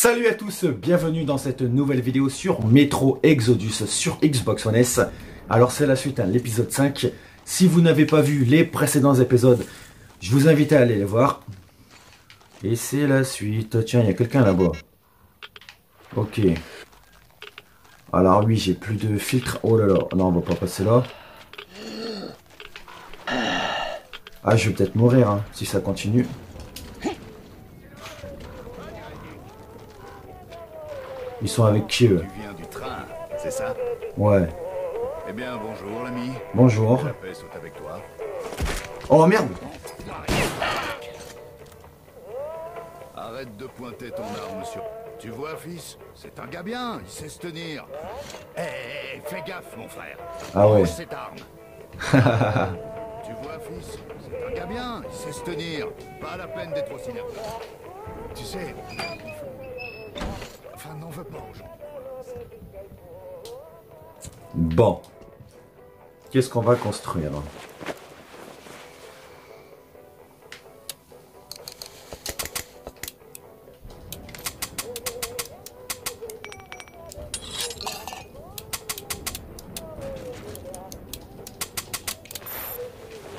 Salut à tous, bienvenue dans cette nouvelle vidéo sur Metro Exodus sur Xbox One S. Alors c'est la suite, hein, l'épisode 5. Si vous n'avez pas vu les précédents épisodes, je vous invite à aller les voir. Et c'est la suite. Tiens, il y a quelqu'un là-bas. Ok. Alors oui, j'ai plus de filtre. Oh là là, non, on va pas passer là. Ah, je vais peut-être mourir hein, si ça continue. Ils sont avec qui eux Tu viens du train, c'est ça Ouais. Eh bien, bonjour l'ami. Bonjour. La paix soit avec toi. Oh merde Arrête de pointer ton arme sur... Tu vois, fils C'est un gars bien, il sait se tenir. Hé, hé, hé, fais gaffe, mon frère. Ah ouais. Cette arme. tu vois, fils C'est un gars bien, il sait se tenir. Pas la peine d'être aussi nerveux. Tu sais, il faut... Enfin, n'en veux pas aux gens. Bon. Qu'est-ce qu'on va construire?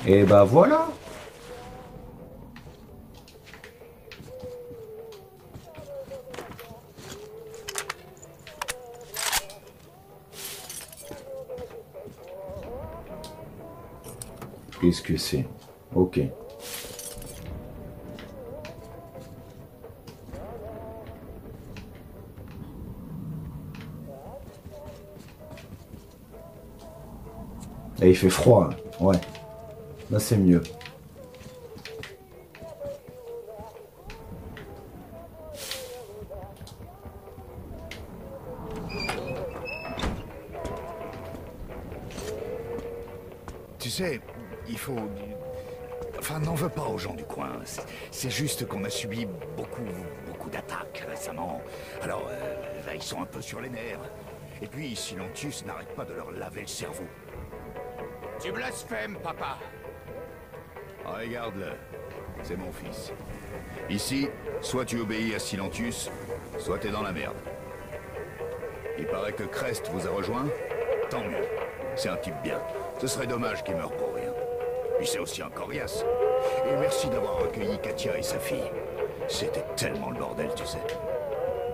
Et bah voilà Qu'est-ce que c'est Ok. Et il fait froid, hein. ouais. Là c'est mieux. Faut... Enfin, n'en veux pas aux gens du coin. C'est- juste qu'on a subi beaucoup, beaucoup d'attaques récemment. Alors, euh, là, ils sont un peu sur les nerfs. Et puis, Silentus n'arrête pas de leur laver le cerveau. Tu blasphèmes, papa Ah, Regarde-le. C'est mon fils. Ici, soit tu obéis à Silentus, soit t'es dans la merde. Il paraît que Crest vous a rejoint Tant mieux. C'est un type bien. Ce serait dommage qu'il meure pour. C'est aussi un coriace. Et merci d'avoir recueilli Katia et sa fille. C'était tellement le bordel, tu sais.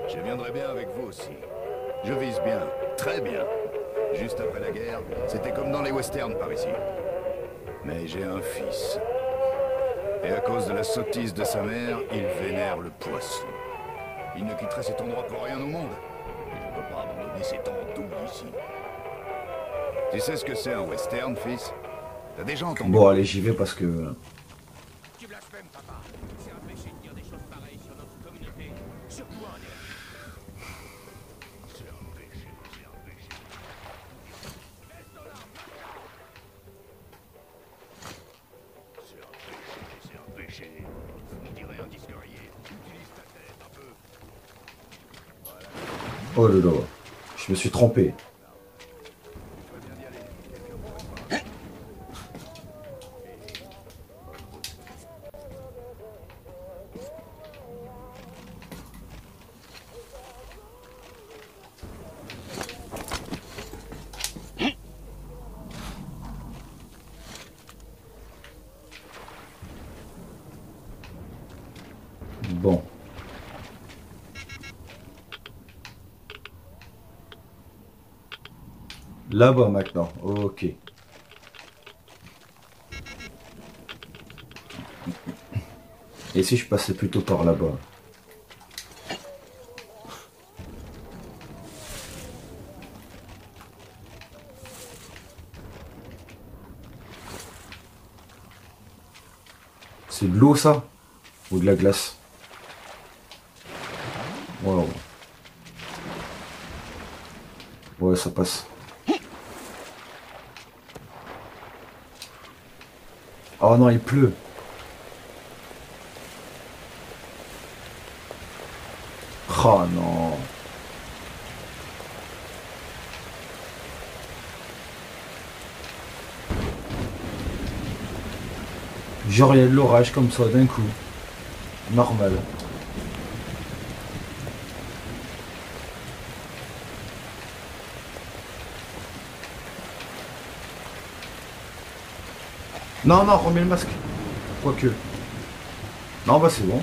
Je viendrai bien avec vous aussi. Je vise bien, très bien. Juste après la guerre, c'était comme dans les westerns par ici. Mais j'ai un fils. Et à cause de la sottise de sa mère, il vénère le poisson. Il ne quitterait cet endroit pour rien au monde. Je ne peux pas abandonner temps doubles ici. Tu sais ce que c'est un western, fils? T'as déjà entendu Bon allez j'y vais parce que... Tu blasphèmes, papa C'est un péché de dire des choses pareilles sur notre communauté. Surtout en Irak. C'est un péché, c'est un péché. C'est un péché, c'est un péché. On dirait un disque rayé. Utilise ta tête un peu. Oh là là, je me suis trompé. Bon. Là-bas maintenant, ok. Et si je passais plutôt par là-bas? C'est de l'eau ça? Ou de la glace? Waouh. Ouais, ça passe. Oh non, il pleut. Oh non. Genre il de l'orage comme ça d'un coup. Normal. Non, non, remets le masque. Quoique. Non, bah c'est bon.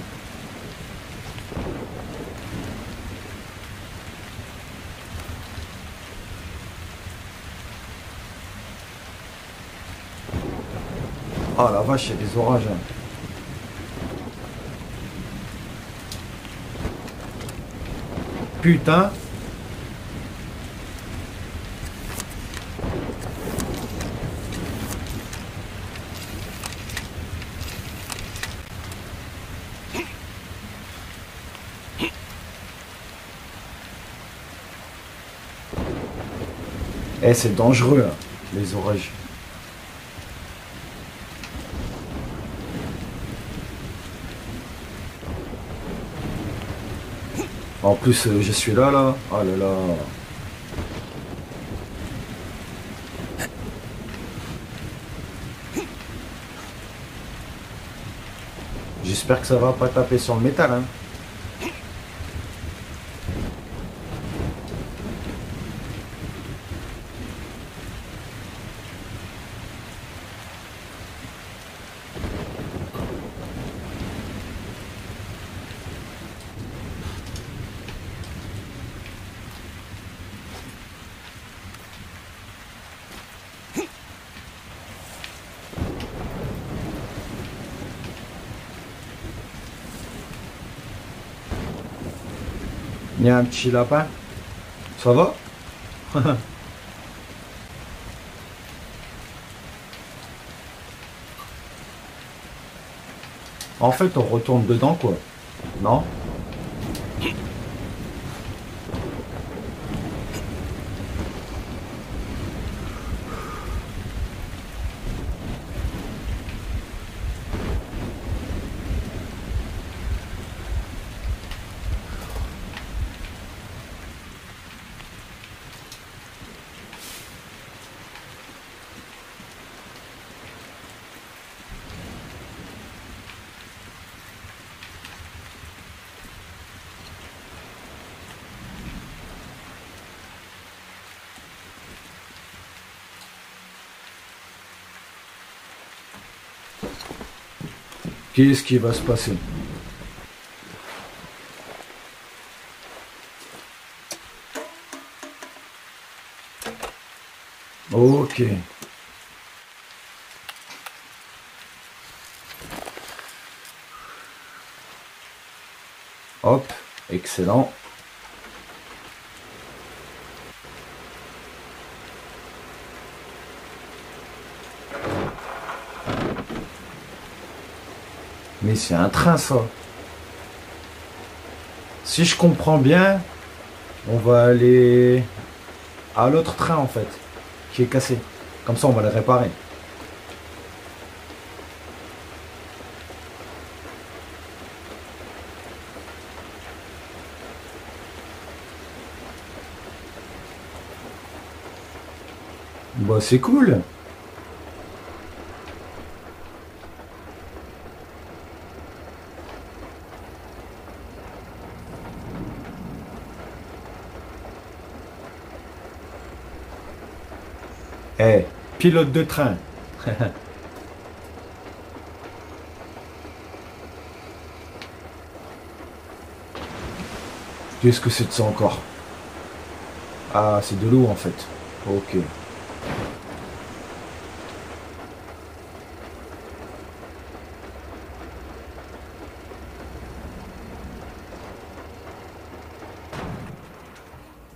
Ah la vache, il y a des orages. hein. Putain. C'est dangereux, hein, les orages. En plus, euh, je suis là, là. Oh là là. J'espère que ça va pas taper sur le métal, hein. Il y a un petit lapin. Ça va En fait, on retourne dedans, quoi. Non? Qu'est-ce qui va se passer? Ok. Hop, excellent. Mais c'est un train ça. Si je comprends bien, on va aller à l'autre train en fait, qui est cassé. Comme ça on va le réparer. Bah c'est cool. Eh, pilote de train. Qu'est-ce que c'est de ça encore? Ah, c'est de l'eau en fait. Ok.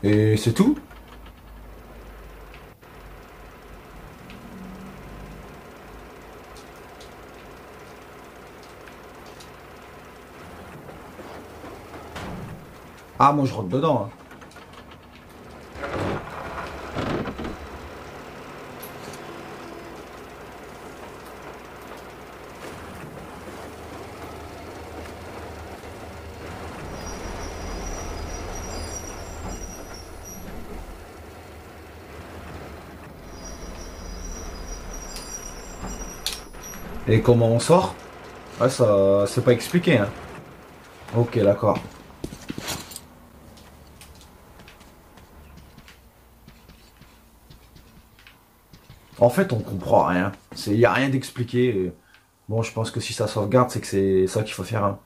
Et c'est tout? Ah, moi je rentre dedans. hein. Et comment on sort? Ouais, ça, c'est pas expliqué. Hein. Ok, d'accord. En fait, on comprend rien. Il n'y a rien d'expliqué. Bon, je pense que si ça sauvegarde, c'est que c'est ça qu'il faut faire. Hein.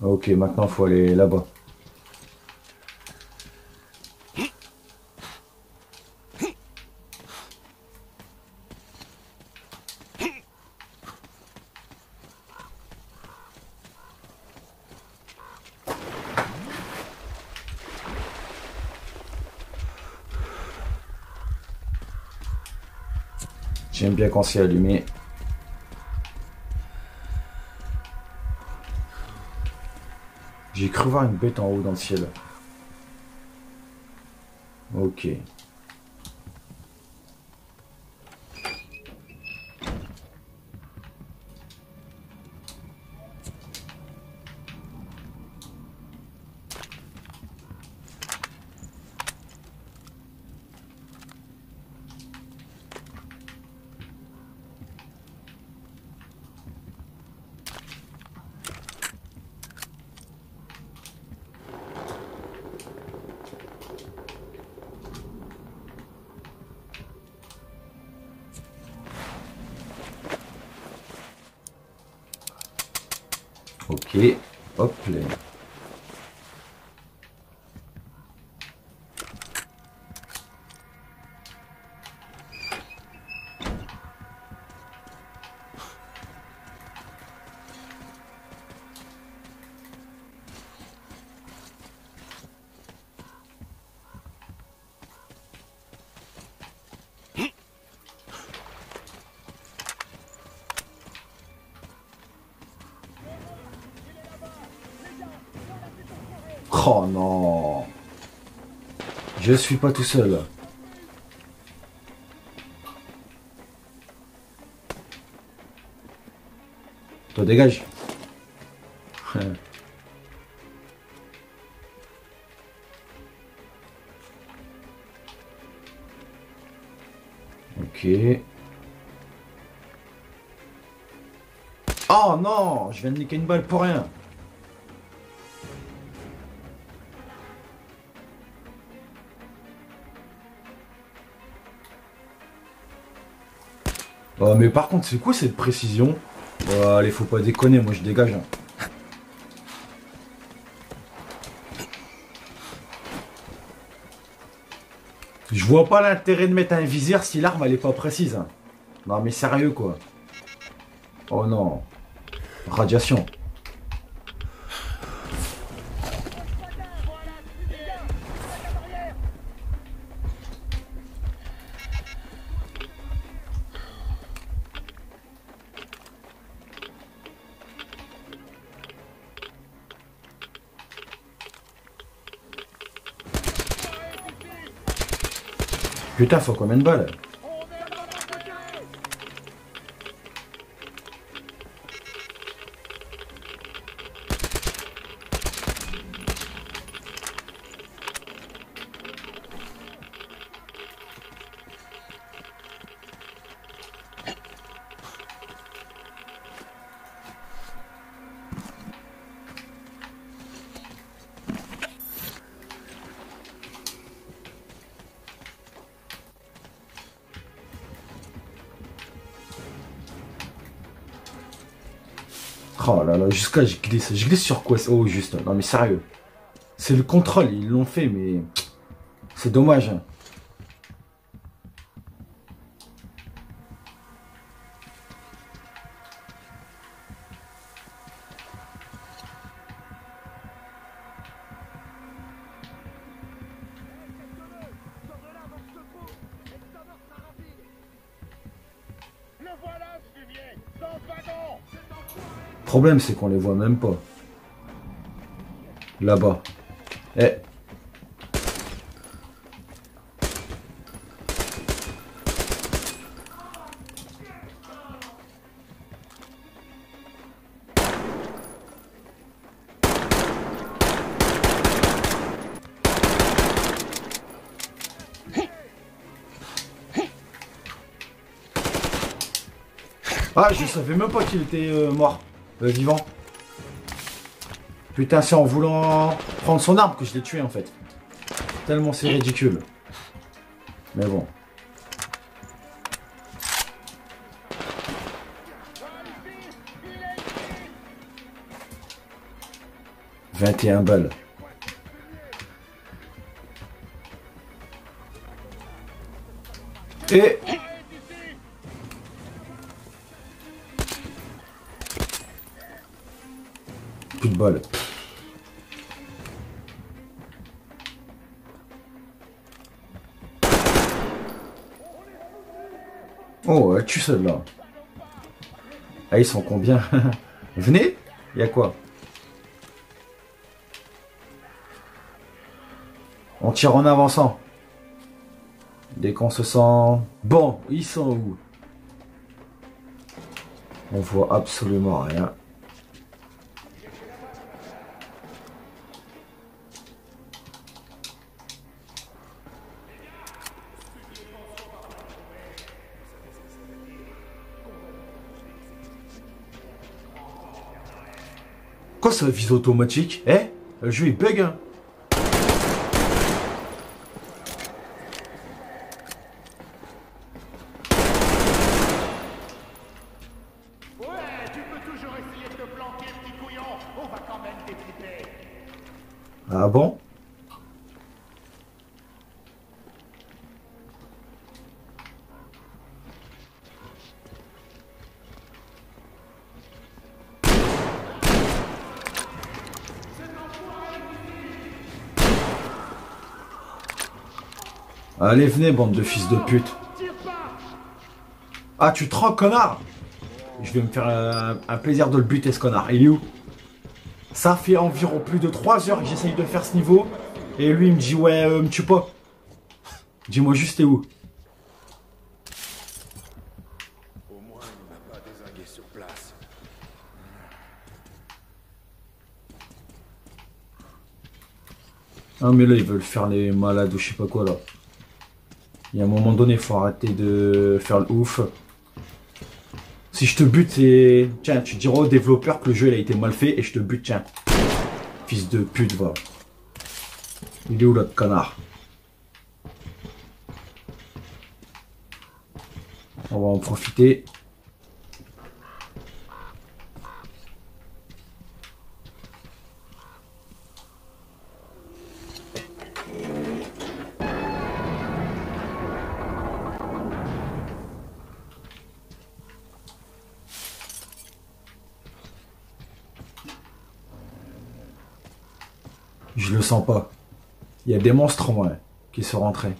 Ok, maintenant il faut aller là-bas. Allumé. J'ai cru voir une bête en haut dans le ciel. Ok. Ok, hop là. Je suis pas tout seul. Toi dégage. ok. Oh non Je viens de niquer une balle pour rien. Oh, mais par contre, c'est quoi cette précision oh, Allez, faut pas déconner, moi je dégage. Hein. Je vois pas l'intérêt de mettre un visir si l'arme elle est pas précise. Hein. Non mais sérieux quoi. Oh non. Radiation. Putain, faut combien de balles Oh là là, jusqu'à je glisse. Je glisse sur quoi Oh, juste. Non, mais sérieux. C'est le contrôle, ils l'ont fait, mais. C'est dommage. Hein. Le problème, c'est qu'on les voit même pas. Là-bas. Eh. Ah, je savais même pas qu'il était euh, mort. Euh, vivant. Putain, c'est en voulant prendre son arme que je l'ai tué en fait. Tellement c'est ridicule. Mais bon. « 21 balles. Et Oh, elle tue celle-là. Ah, ils sont combien? Venez Il y a quoi? On tire en avançant. Dès qu'on se sent... Bon, ils sont où? On voit absolument rien. Ça vise automatique Eh Le jeu il bug hein Ouais, tu peux toujours essayer de te planquer, petit couillon. On va quand même t'étriper. Ah bon Allez, venez, bande de fils de pute. Ah, tu te connard? Je vais me faire un, un plaisir de le buter, ce connard. Il est où? Ça fait environ plus de 3 heures que j'essaye de faire ce niveau. Et lui, il me dit, ouais, euh, me tue pas. Dis-moi juste, t'es où? Il. Ah, mais là, ils veulent faire les malades ou je sais pas quoi, là. Il y a un moment donné, faut arrêter de faire le ouf. Si je te bute, c'est... Tiens, tu diras au développeur que le jeu, il a été mal fait et je te bute, tiens. Fils de pute, va. Il est où, l'autre connard? On va en profiter. Sens pas. Il y a des monstres moi qui sont rentrés.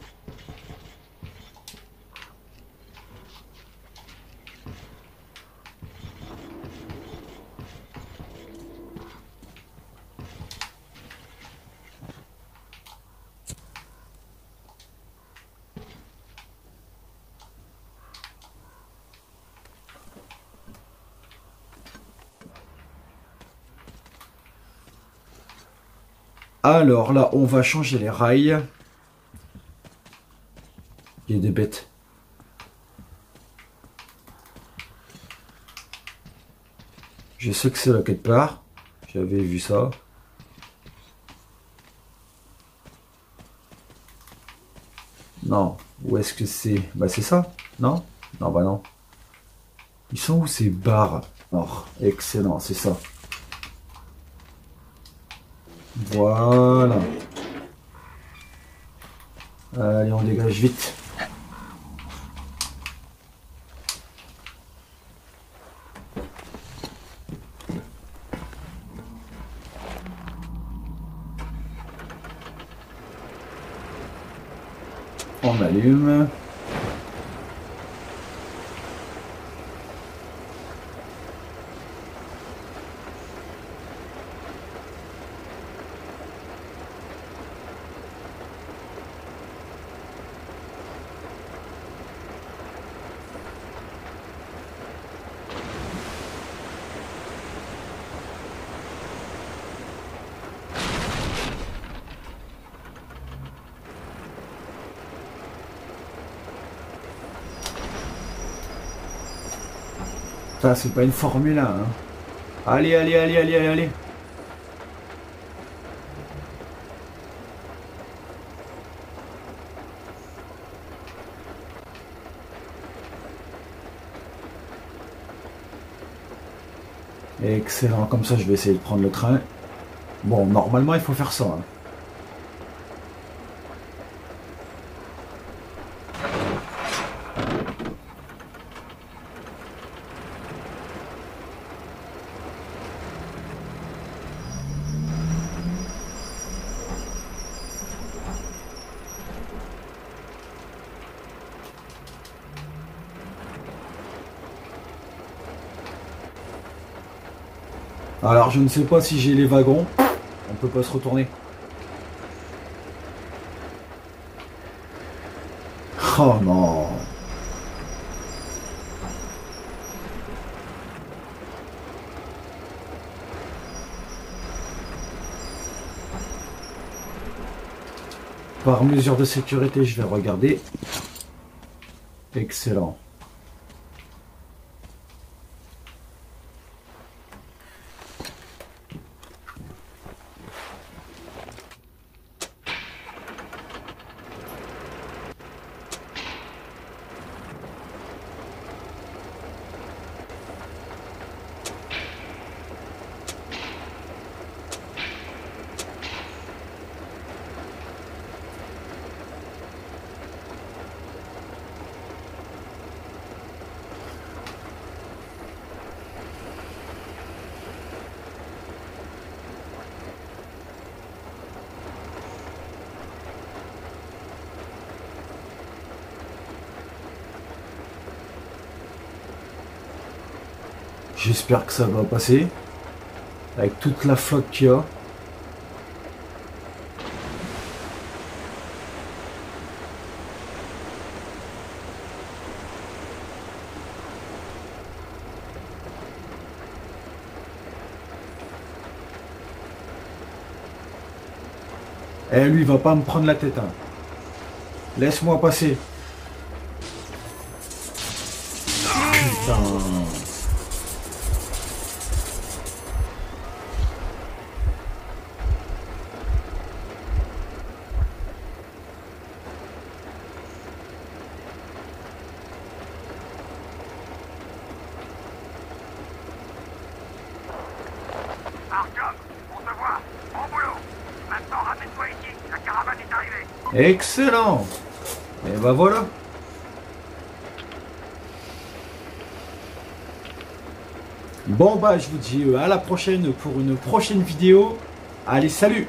Alors là, on va changer les rails. Il y a des bêtes. Je sais que c'est là quelque part. J'avais vu ça. Non. Où est-ce que c'est? Bah c'est ça. Non? Non, bah non. Ils sont où ces barres? Oh, excellent, c'est ça. Voilà. Allez, on dégage vite. On allume. Putain, c'est pas une Formule 1. Hein. Allez, allez, allez, allez, allez, allez. Excellent, comme ça je vais essayer de prendre le train. Bon, normalement il faut faire ça. Hein. Alors je ne sais pas si j'ai les wagons. On peut pas se retourner. Oh non. Par mesure de sécurité, je vais regarder. Excellent. J'espère que ça va passer. Avec toute la flotte qu'il y a. Eh, lui, il va pas me prendre la tête. Hein. Laisse-moi passer. Putain. Excellent. Et ben voilà. Bon bah je vous dis euh, à la prochaine pour une prochaine vidéo. Allez salut